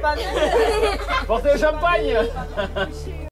champanhe. Você é champanhe.